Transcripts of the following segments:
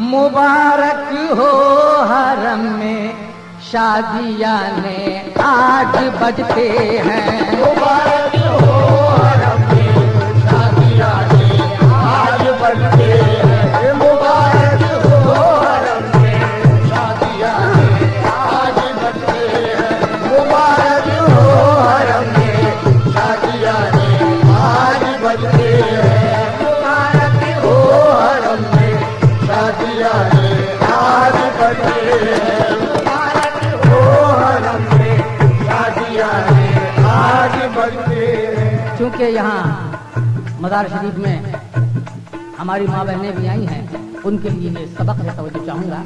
मुबारक हो हरम में शादिया ने आज बजते हैं। मुबारक मदार शरीफ में हमारी माँ बहनें भी आई हैं। उनके लिए ये सबक है तो चाहूँगा।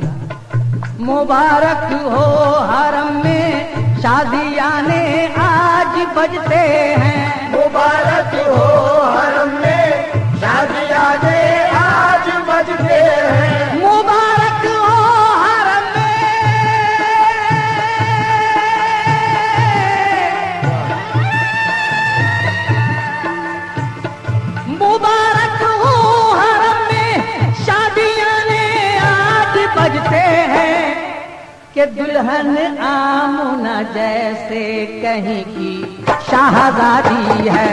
मुबारक हो हरम में आने आज बजते हैं। मुबारक हो हरम में शादी आने बदन आमुना जैसे कहीं की शाहजादी है।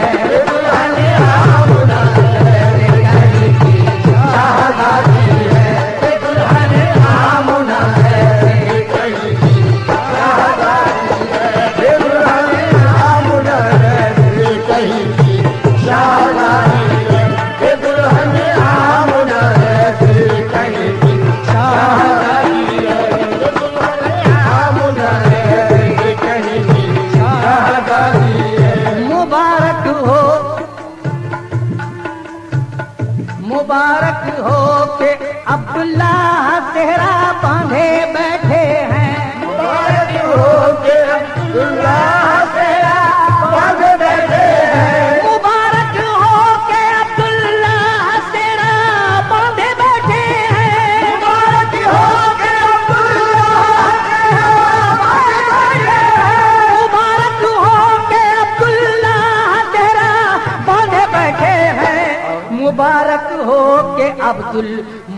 मुबारक हो के अब्दुल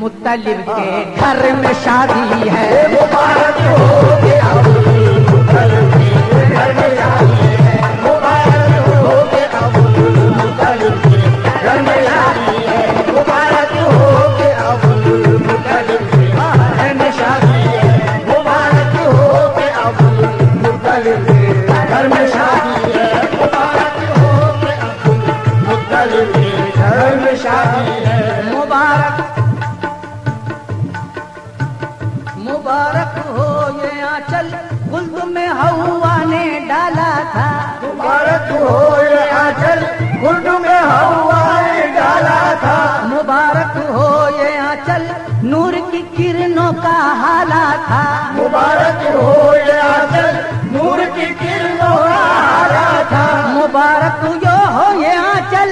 मुतलिब के घर में शादी है। मुबारक हो के अब्दुल मुतलिब के घर में शादी मुबारक हो आचल कुंड में हवा डाला था। मुबारक हो ये आंचल नूर की किरणों का हाला था। मुबारक हो ये आंचल नूर की किरणों का हाला था। मुबारक यो हो ये आंचल।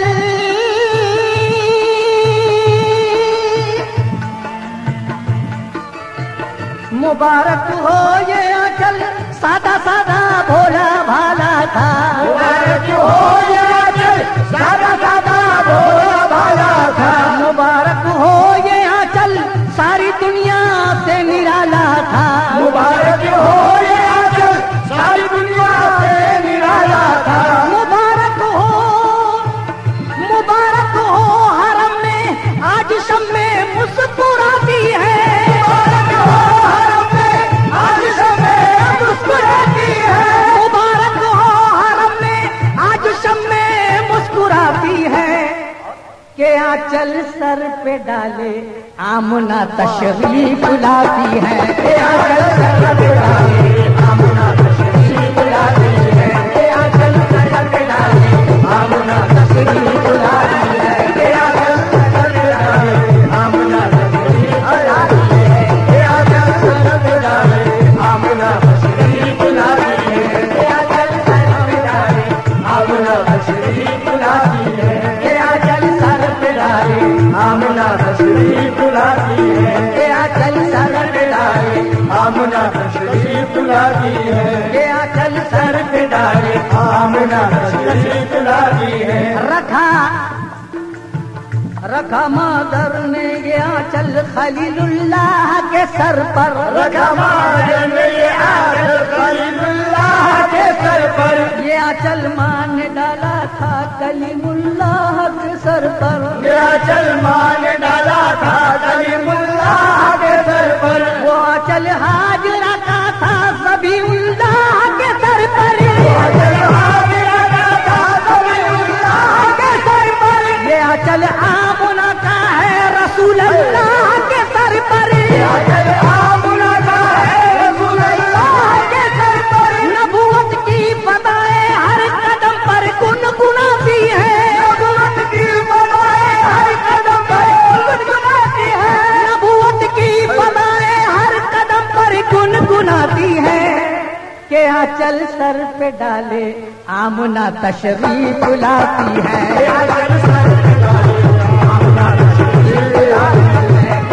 मुबारक हो ये आंचल सादा सादा भो हो जाते के आंचल सर पे डाले, आमुना तशरी बुलाती है। के आंचल सर पे डाले, आमुना तशरी बुलाती है। के आंचल सर पे डाले, आमुना तशरी लाती है। के अचल सर पे डाले आमना। शरीफ लाती है रखा रखा मादर ने गया चल खलीलुल्लाह के सर पर। रखा मादर ने ये आचल खलीलुल्लाह के सर पर। ये आचल मान डाला था कलीम आमना तशरीफ़ लाती है आमना तशरीफ़ लाती है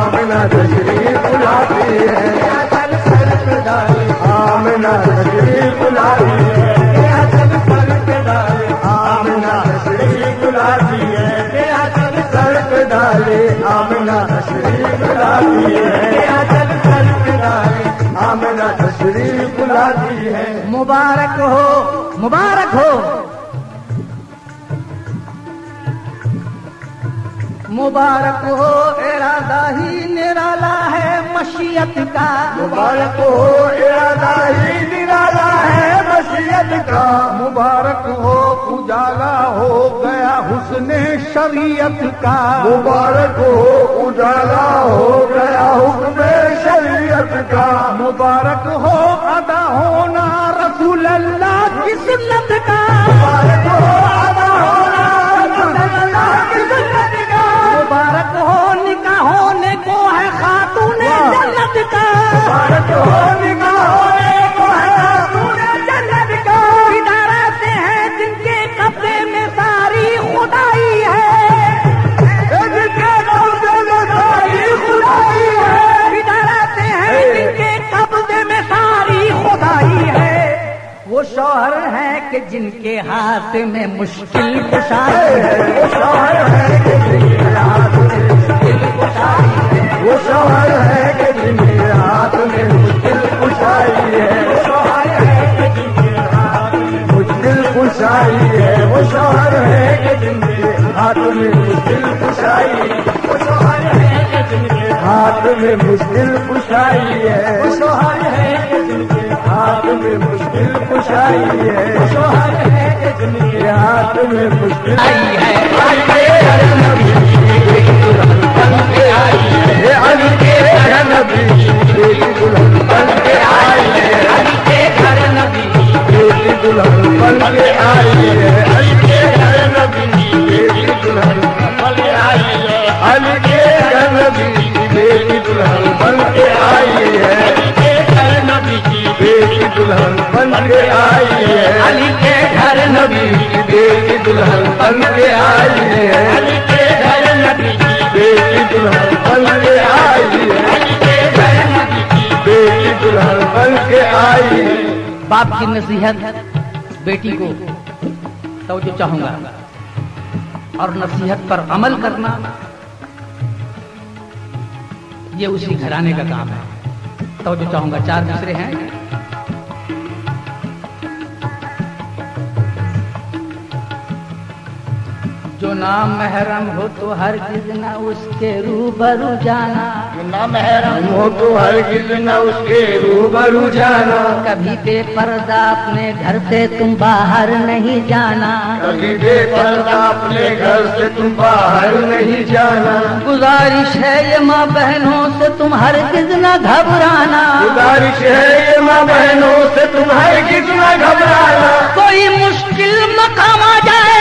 आमना तशरीफ़ है है आमना है आमना लाती है। मुबारक हो मुबारक हो। मुबारक हो इरादा ही निराला है मशीयत का। मुबारक हो इरादा ही निराला है मशीयत का। मुबारक हो उजाला हो गया हुस्न शरीयत का। मुबारक हो उजाला हो गया हुक्म शरीयत का। मुबारक हो की कि जिनके हाथ में मुश्किल है। है कि हाथ में मुश्किल कुशाई है। वो है कि जिनके हाथ में मुश्किल है। शौहर है कि जिनके हाथ मुश्किल है। वो है कि जिनके हाथ में मुश्किल वो है। हाथ में मुश्किल है में मुश्किल कुशाई है वो शौहर है जिनके हाथ में मुश्किल आई है अली के घर बेटी दुल्हन बन के आई है। दुल्हन बन के आई है अली के घर नबी की बेटी दुल्हन बन के आई है अली के घर नबी की बेटी दुल्हन बन के आई है अली के घर नबी की बेटी दुल्हन बन के आई है बाप की नसीहत बेटी को तो जो चाहूँगा। और नसीहत पर अमल करना ये उसी घराने का काम है। तो जो चाहूँगा चार दूसरे हैं। जो नाम महरम हो तो हर न उसके रूबरू जाना। ना महरम हो तो हरगिज न उसके रूबरू जाना। कभी बेपर्दा अपने घर से तुम बाहर नहीं जाना। कभी बेपर्दा अपने घर से तुम बाहर नहीं जाना। गुजारिश है ये माँ बहनों से तुम हर न घबराना। गुजारिश है ये माँ बहनों से तुम हरगिज न घबराना। कोई मुश्किल मकाम आ जाए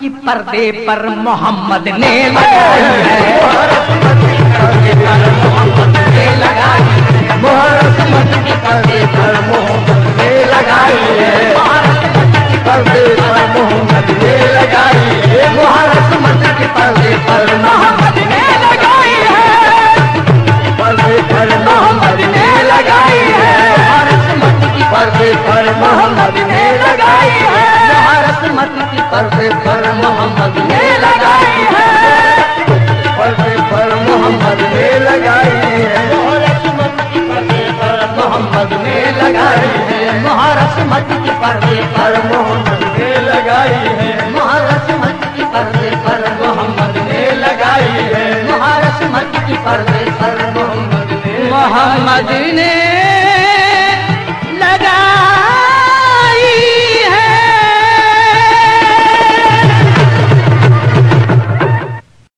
की पर्दे पर मोहम्मद ने लगाई है। मोहरत की पर्दे पर मोहम्मद पर मोहम्मद की पर्दे पर मोहम्मद पर्दे पर मोहम्मद ने है पर्दे पर मोहम्मद ने लगाई है की पर्दे पर मोहम्मद ने लगाई है। पर्दे पर मोहम्मद ने लगाई है। मोहम्मद ने लगाई है। महारसमत की पर्दे पर मोहम्मद ने लगाई है। महारसमत की पर्दे पर मोहम्मद ने लगाई है। महारसमत की पर्दे पर मोहम्मद ने मोहम्मद ने